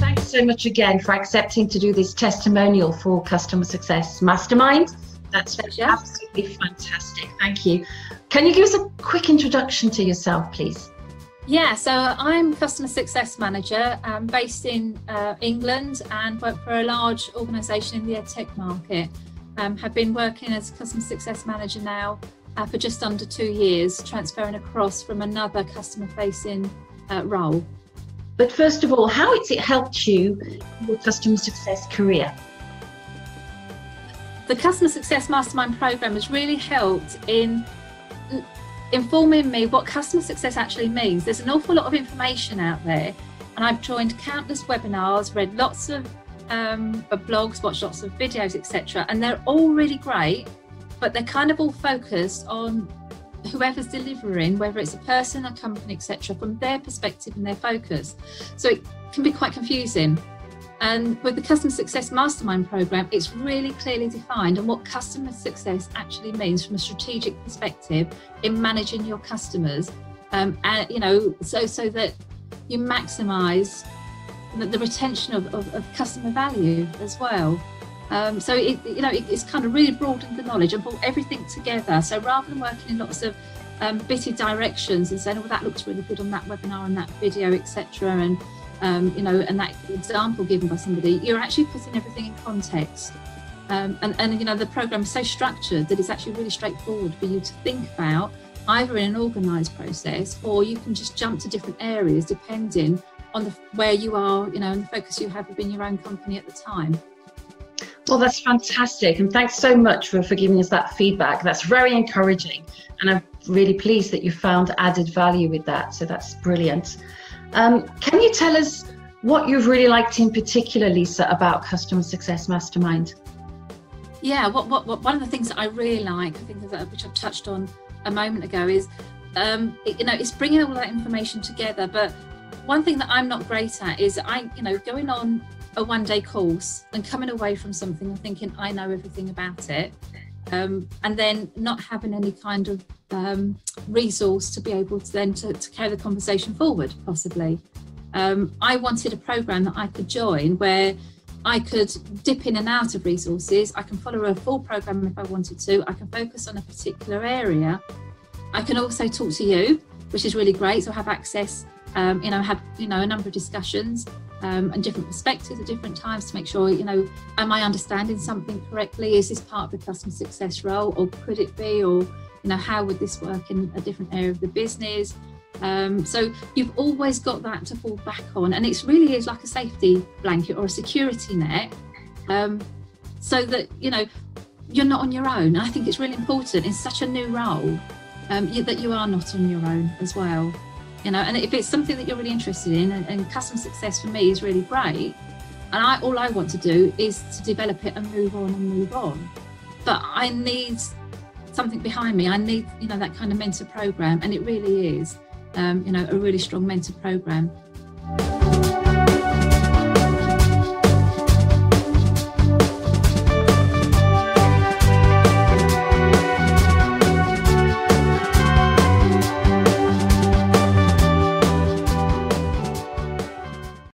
Thanks so much again for accepting to do this testimonial for Customer Success Mastermind. That's absolutely fantastic. Thank you. Can you give us a quick introduction to yourself, please? Yeah, so I'm customer success manager um, based in uh, England and work for a large organisation in the edtech market. Um, have been working as customer success manager now uh, for just under two years, transferring across from another customer facing uh, role. But first of all, how has it helped you in your customer success career? The Customer Success Mastermind program has really helped in informing me what customer success actually means. There's an awful lot of information out there, and I've joined countless webinars, read lots of, um, of blogs, watch lots of videos, etc. And they're all really great, but they're kind of all focused on whoever's delivering, whether it's a person, a company, etc., from their perspective and their focus. So it can be quite confusing. And with the Customer Success Mastermind program, it's really clearly defined and what customer success actually means from a strategic perspective in managing your customers. Um, and you know, so so that you maximise the, retention of, of, of, customer value as well. Um, so it, you know, it, it's kind of really broadened the knowledge and brought everything together. So rather than working in lots of um, bitty directions and saying, "Oh, that looks really good on that webinar and that video, etc., and um, you know, and that example given by somebody, you're actually putting everything in context. Um, and, and, you know, the program is so structured that it's actually really straightforward for you to think about either in an organised process or you can just jump to different areas depending on the, where you are, you know, and the focus you have within your own company at the time. Well, that's fantastic. And thanks so much for, for giving us that feedback. That's very encouraging. And I'm really pleased that you found added value with that. So that's brilliant. Um, can you tell us what you've really liked in particular, Lisa, about Customer Success Mastermind? Yeah, what, what, what one of the things that I really like, I think that, which I've touched on a moment ago, is um, it, you know it's bringing all that information together. But one thing that I'm not great at is I, you know, going on a one-day course and coming away from something and thinking I know everything about it, um, and then not having any kind of um, resource to be able to then to, to carry the conversation forward possibly. Um, i wanted a program that i could join where i could dip in and out of resources. I can follow a full program if i wanted to. I can focus on a particular area. I can also talk to you which is really great. So I have access um, you know have you know a number of discussions um, and different perspectives at different times to make sure, you know, am I understanding something correctly? Is this part of the customer success role, or could it be? Or, you know, how would this work in a different area of the business? Um, so you've always got that to fall back on, and it really is like a safety blanket or a security net, um, so that you know you're not on your own. I think it's really important in such a new role um, that you are not on your own as well you know and if it's something that you're really interested in and, and customer success for me is really great and I all I want to do is to develop it and move on and move on. But I need something behind me. I need you know that kind of mentor program and it really is um, you know a really strong mentor program